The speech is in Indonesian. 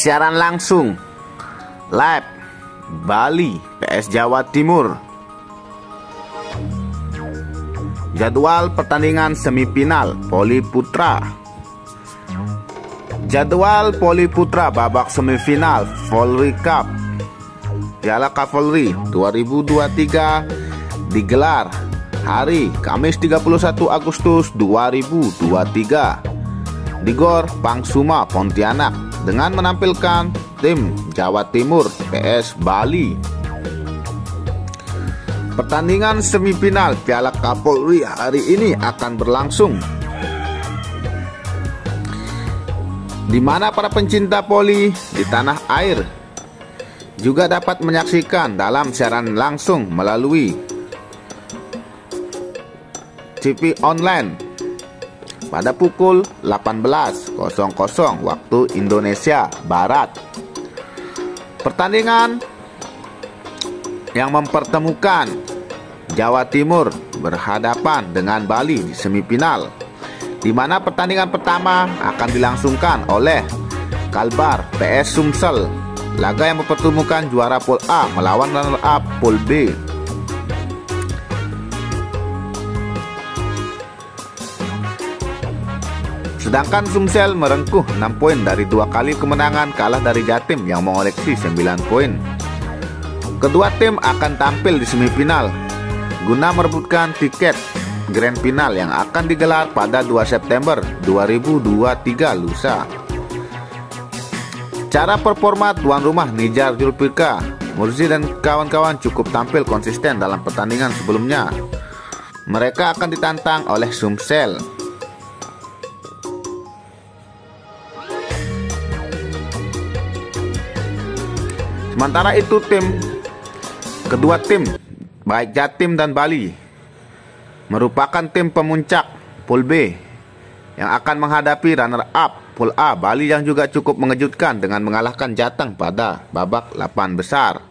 siaran langsung live Bali PS Jawa Timur. Jadwal pertandingan semifinal Poli Putra. Jadwal Poli Putra babak semifinal Polri Cup Piala Kapolri 2023 digelar hari Kamis 31 Agustus 2023 di Gor Pangsuma Pontianak dengan menampilkan tim Jawa Timur PS Bali. Pertandingan semifinal Piala Kapolri hari ini akan berlangsung di mana para pencinta poli di tanah air juga dapat menyaksikan dalam siaran langsung melalui TV online pada pukul 18.00 waktu Indonesia Barat. Pertandingan yang mempertemukan Jawa Timur berhadapan dengan Bali di semifinal di mana pertandingan pertama akan dilangsungkan oleh Kalbar PS Sumsel laga yang mempertemukan juara Pool A melawan runner up Pool B Sedangkan Sumsel merengkuh 6 poin dari dua kali kemenangan kalah dari Jatim yang mengoleksi 9 poin. Kedua tim akan tampil di semifinal guna merebutkan tiket Grand Final yang akan digelar pada 2 September 2023 lusa. Cara performa tuan rumah Nijar Julpika, Murzi dan kawan-kawan cukup tampil konsisten dalam pertandingan sebelumnya. Mereka akan ditantang oleh Sumsel Sementara itu tim kedua tim baik Jatim dan Bali merupakan tim pemuncak Pool B yang akan menghadapi runner up Pool A Bali yang juga cukup mengejutkan dengan mengalahkan Jateng pada babak 8 besar.